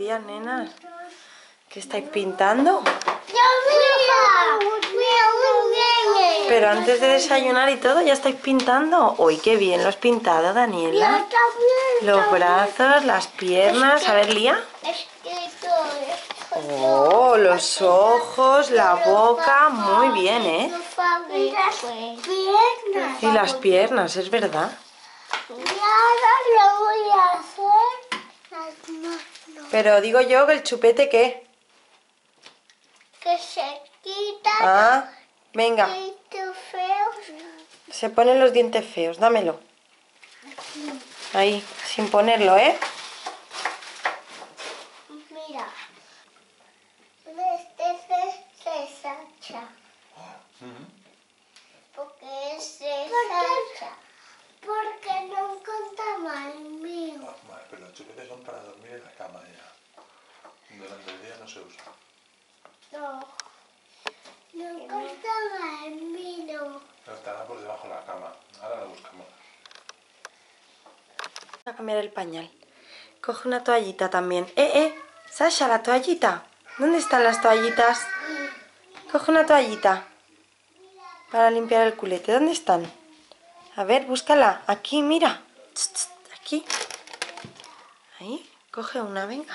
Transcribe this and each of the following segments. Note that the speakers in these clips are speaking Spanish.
días, nenas. ¿Qué estáis pintando? Pero antes de desayunar y todo, ¿ya estáis pintando? Uy, qué bien lo has pintado, Daniela. Los brazos, las piernas. A ver, Lía. Oh, los ojos, la boca. Muy bien, ¿eh? Y las piernas, es verdad. Y ahora lo voy a hacer. Pero digo yo que el chupete, ¿qué? Que se quita Ah, venga. los feos. Se ponen los dientes feos, dámelo. Ahí, sin ponerlo, ¿eh? Mira. Este se, se sacha. Porque es sacha. Porque no contaba el mío. Vale, pero los chupetes son para dormir en la cama ya. Durante el día no se usa. No. No contaba el mío. Pero estará por debajo de la cama. Ahora lo buscamos. a cambiar el pañal. Coge una toallita también. ¡Eh, eh! Sasha, la toallita. ¿Dónde están las toallitas? Coge una toallita. Para limpiar el culete. ¿Dónde están? A ver, búscala. Aquí, mira. Aquí. Ahí. Coge una, venga.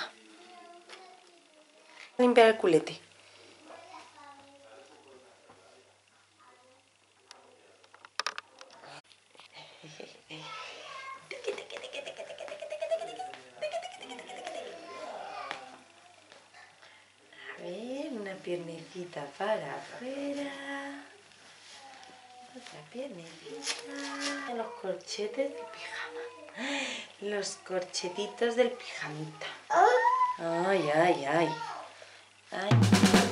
Limpiar el culete. Otra piernecita. Los corchetes del pijama. Los corchetitos del pijamita. Ay, ay, ay. Ay.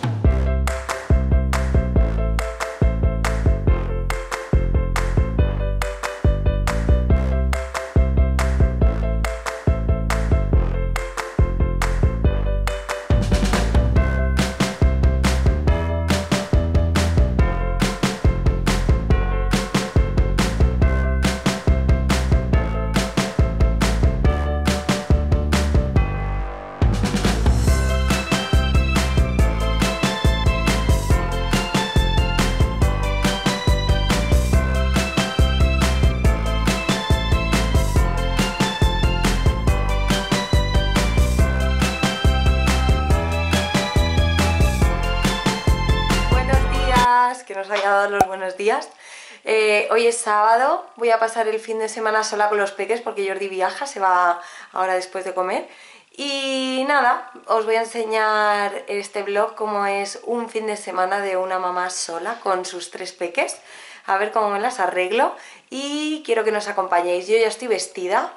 Eh, hoy es sábado, voy a pasar el fin de semana sola con los peques porque Jordi viaja, se va ahora después de comer. Y nada, os voy a enseñar este vlog como es un fin de semana de una mamá sola con sus tres peques. A ver cómo me las arreglo y quiero que nos acompañéis. Yo ya estoy vestida,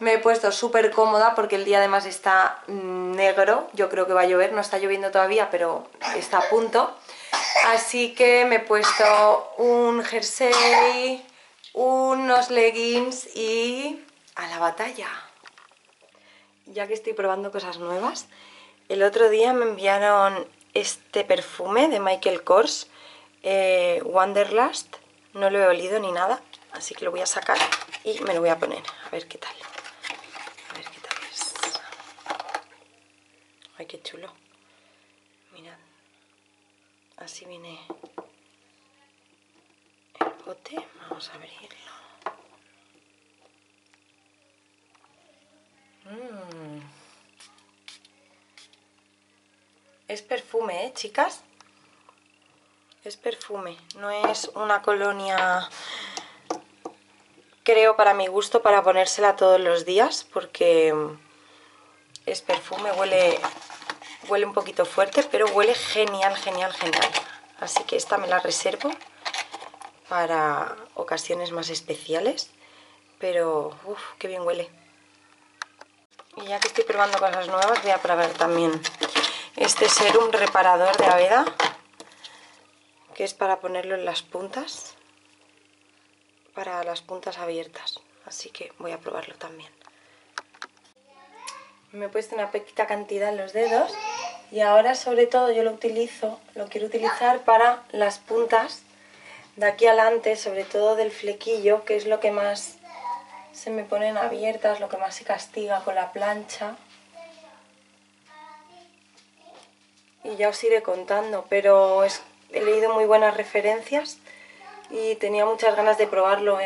me he puesto súper cómoda porque el día además está mm, negro, yo creo que va a llover, no está lloviendo todavía, pero está a punto. Así que me he puesto un jersey, unos leggings y a la batalla. Ya que estoy probando cosas nuevas, el otro día me enviaron este perfume de Michael Kors, eh, Wanderlust. No lo he olido ni nada, así que lo voy a sacar y me lo voy a poner. A ver qué tal. A ver qué tal es. Ay, qué chulo. Así viene el bote. Vamos a abrirlo. Mm. Es perfume, ¿eh, chicas? Es perfume, no es una colonia, creo para mi gusto, para ponérsela todos los días, porque es perfume, huele, huele un poquito fuerte, pero huele genial, genial, genial. Así que esta me la reservo para ocasiones más especiales, pero uff, qué bien huele. Y ya que estoy probando cosas nuevas, voy a probar también este serum reparador de Aveda, que es para ponerlo en las puntas, para las puntas abiertas. Así que voy a probarlo también. Me he puesto una pequeña cantidad en los dedos y ahora sobre todo yo lo utilizo, lo quiero utilizar para las puntas de aquí adelante, sobre todo del flequillo, que es lo que más se me ponen abiertas, lo que más se castiga con la plancha. y ya os iré contando, pero he leído muy buenas referencias y tenía muchas ganas de probarlo.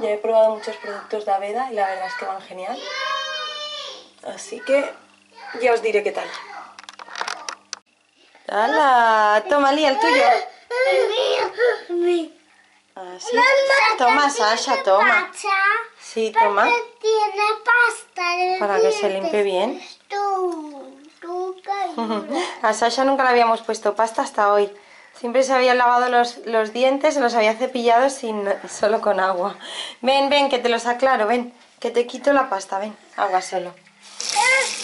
Ya he probado muchos productos de Aveda y la verdad es que van genial. Así que ya os diré qué tal. ¡Hala! Toma, Lía, el tuyo. Así. Toma, Sasha, toma. Sí, toma. Tiene pasta. en Para que se limpie bien. A Sasha nunca le habíamos puesto pasta hasta hoy. Siempre se habían lavado los, los dientes, se los había cepillado sin, solo con agua. Ven, ven, que te los aclaro, ven. Que te quito la pasta, ven. Agua solo.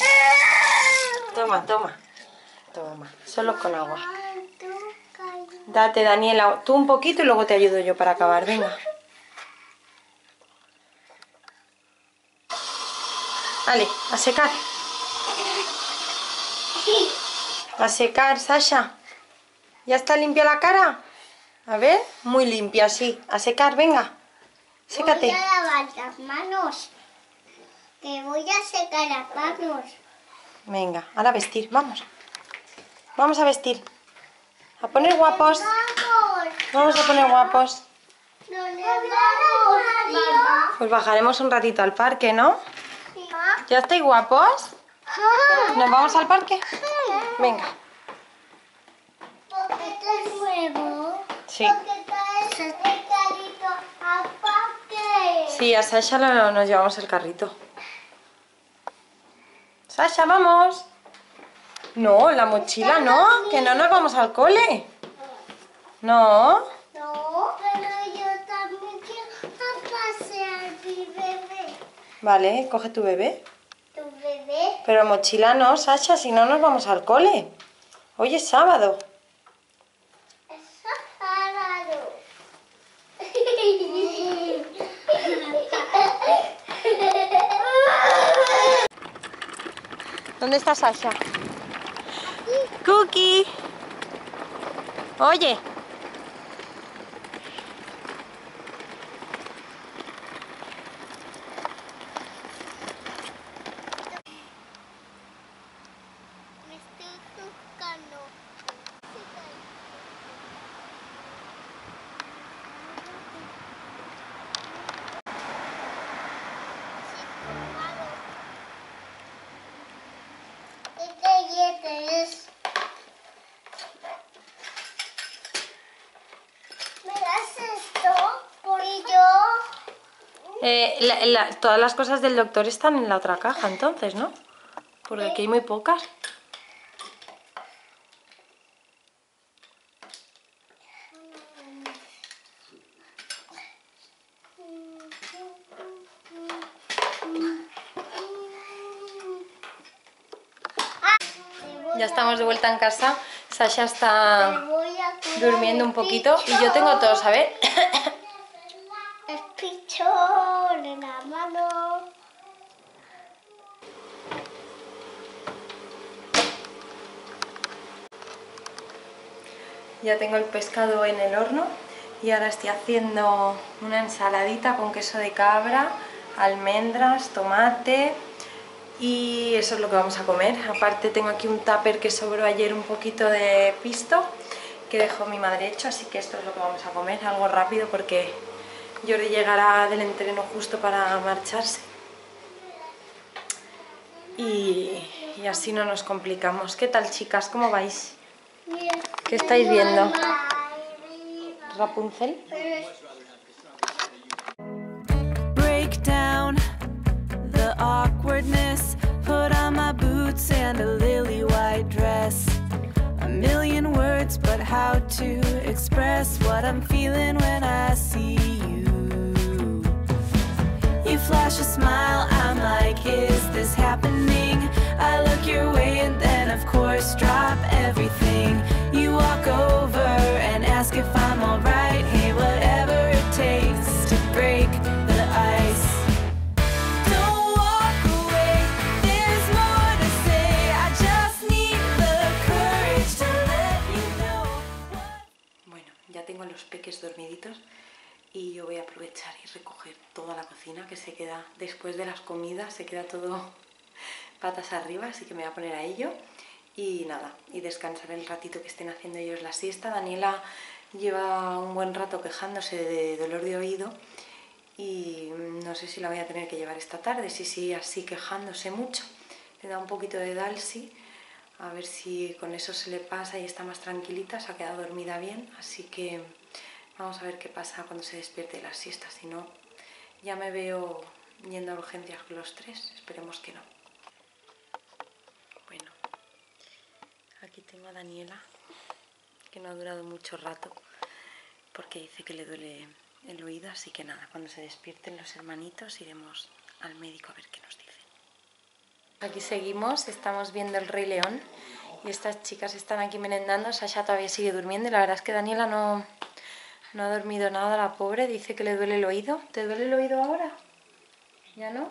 Toma, toma. Toma, solo con agua. Date, Daniela, tú un poquito y luego te ayudo yo para acabar, venga. Vale, a secar. A secar, Sasha. ¿Ya está limpia la cara? A ver, muy limpia, sí. A secar, venga. Sécate. Voy a lavar las manos. Que voy a secar las manos. Venga, ahora vestir, vamos. Vamos a vestir. A poner guapos. Vamos. A poner guapos. Pues bajaremos un ratito al parque, ¿no? ¿Ya estáis guapos? ¿Nos vamos al parque? Venga. Porque es nuevo. Sí. Porque el carrito. Sí, a Sasha lo- nos llevamos el carrito. Sasha, vamos. No, la mochila no, que no nos vamos al cole. No. No, pero yo también quiero pasear mi bebé. Vale, coge tu bebé. ¿Tu bebé? Pero mochila no, Sasha, si no nos vamos al cole. Hoy es sábado. Es sábado. ¿Dónde está Sasha? Cookie. Oye. Me estoy tocando. ¿Me das esto? Y yo... Eh, la- la- todas las cosas del doctor están en la otra caja, entonces, ¿no? Porque aquí hay muy pocas. Ya estamos de vuelta en casa. Sasha está durmiendo un poquito y yo tengo tos, a ver. Ya tengo el pescado en el horno y ahora estoy haciendo una ensaladita con queso de cabra, almendras, tomate y eso es lo que vamos a comer. Aparte tengo aquí un tupper que sobró ayer un poquito de pisto que dejó mi madre hecho, así que esto es lo que vamos a comer, algo rápido porque Jordi llegará del entreno justo para marcharse. Y, y así no nos complicamos. ¿Qué tal chicas? ¿Cómo vais? ¿Qué estáis viendo? Rapunzel. break down the awkwardness. Put on my boots and a lily white dress. A million words, but how to express what I'm feeling when I see you. You flash a smile, I'm like, is this happening? I look your way and then, of course, drop everything. You walk over and ask if I'm alright. Hey, whatever it takes to break the ice. Bueno, ya tengo los peques dormiditos y yo voy a aprovechar y recoger toda la cocina que se queda después de las comidas, se queda todo patas arriba, así que me voy a poner a ello. Y nada, y descansar el ratito que estén haciendo ellos la siesta. Daniela lleva un buen rato quejándose de dolor de oído y no sé si la voy a tener que llevar esta tarde, si sigue así quejándose mucho. Le da un poquito de Dalsi, a ver si con eso se le pasa y está más tranquilita, se ha quedado dormida bien, así que vamos a ver qué pasa cuando se despierte de la siesta, si no ya me veo yendo a urgencias los tres, esperemos que no. Bueno, aquí tengo a Daniela, que no ha durado mucho rato, porque dice que le duele el oído, así que nada, cuando se despierten los hermanitos iremos al médico a ver qué nos dicen. Aquí seguimos, estamos viendo el Rey León y estas chicas están aquí merendando, Sasha todavía sigue durmiendo y la verdad es que Daniela no, no ha dormido nada, la pobre, dice que le duele el oído. ¿Te duele el oído ahora? ¿Ya no?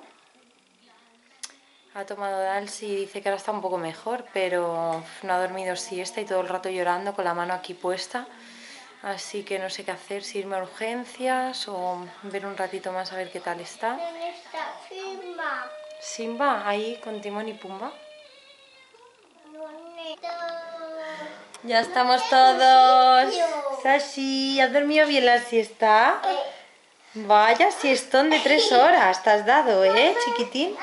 Ha tomado Dalsi y dice que ahora está un poco mejor, pero no ha dormido siesta y todo el rato llorando con la mano aquí puesta. Así que no sé qué hacer, si irme a urgencias o ver un ratito más a ver qué tal está. ¿Dónde está Simba? Simba, ahí con Timón y Pumba. Ya estamos todos. Sashi, ¿has dormido bien la siesta? Vaya siestón de tres horas te has dado, ¿eh, chiquitín?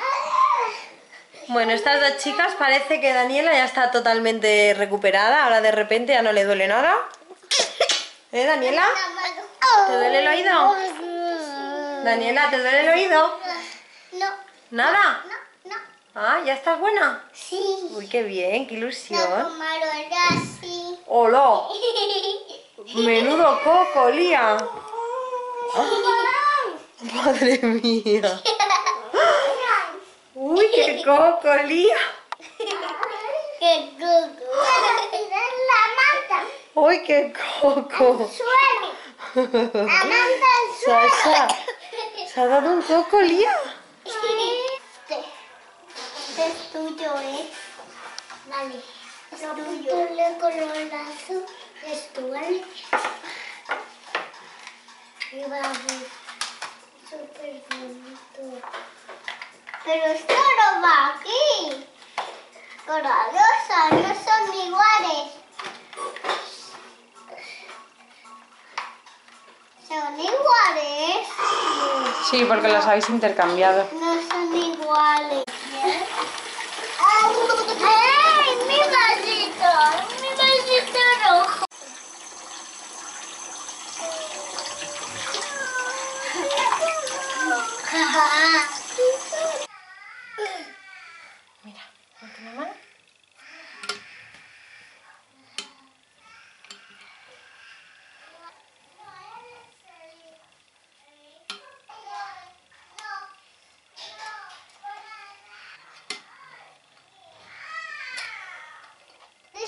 Bueno, estas dos chicas parece que Daniela ya está totalmente recuperada. Ahora de repente ya no le duele nada. ¿Eh, Daniela? ¿Te duele el oído? Daniela, ¿te duele el oído? No, ¿Nada? no, no. Ah, ¿ya estás buena? Sí. Uy, qué bien, qué ilusión. ¡Hola! Menudo coco, Lía. Madre mía. Uy, qué coco, Lía. ¡Qué cuco! la manta! Uy, qué coco. ¡Suelo! ¡Amanda al suelo! Sasha, ¿se ha dado un coco, Lía? Este. Este es tuyo, ¿eh? Vale. Es tuyo. Color azul. Es tu, ¿vale? Y vamos. Súper bonito. Pero esto no va aquí. Corazosa, no son iguales. Son iguales. Sí, porque los habéis intercambiado. No son iguales. ¡Ay, mi vasito! ¡Mi vasito rojo! Mira, última mano.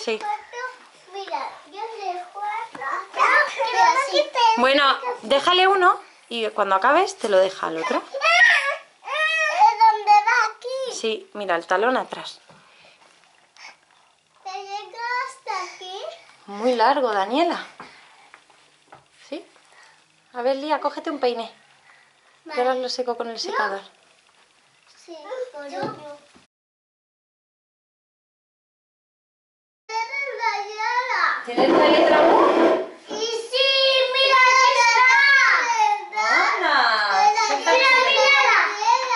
Sí. Mira, yo le juego. Bueno, déjale uno y cuando acabes te lo deja al otro. ¿Dónde va aquí? Sí, mira, el talón atrás. ¿Te llega hasta aquí? Muy largo, Daniela. ¿Sí? A ver, Lía, cógete un peine. Que ahora lo seco con el secador. Sí, por yo. ¿Tienes la letra U? Y sí, mira, está. ¡Anda! Mira, mira.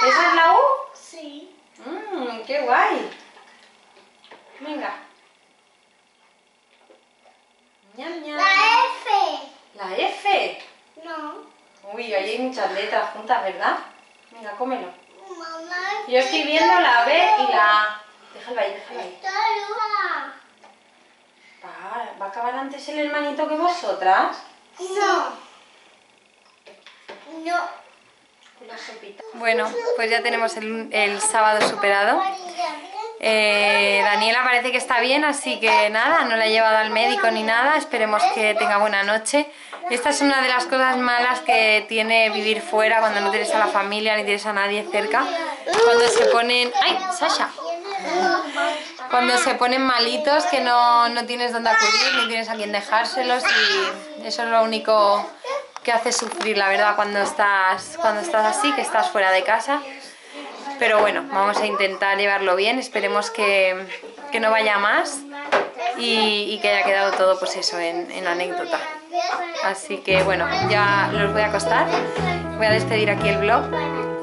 ¿Esa es la U? Sí. Mmm, qué guay. Venga. Ñam, ñam. La F. La F. No. Muchas letras juntas, ¿verdad? Venga, cómelo. Mamá. Yo estoy viendo la B y la A. Déjalo ahí, déjalo ahí. ¿Va a acabar antes el hermanito que vosotras? No. No. Bueno, pues ya tenemos el, el sábado superado. Eh, Daniela parece que está bien, así que nada, no la he llevado al médico ni nada. Esperemos que tenga buena noche. Esta es una de las cosas malas que tiene vivir fuera cuando no tienes a la familia ni tienes a nadie cerca. Cuando se ponen... ¡Ay, Sasha! Cuando se ponen malitos que no, no tienes dónde acudir ni tienes a quien dejárselos y eso es lo único que hace sufrir, la verdad, cuando estás, cuando estás así, que estás fuera de casa. Pero bueno, vamos a intentar llevarlo bien. Esperemos que, que no vaya más y, que haya quedado todo pues eso en, anécdota. Así que bueno, ya los voy a acostar. Voy a despedir aquí el vlog.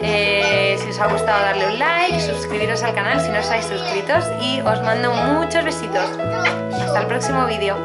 Eh, si os ha gustado darle un like, suscribiros al canal si no estáis suscritos y os mando muchos besitos. Hasta el próximo vídeo.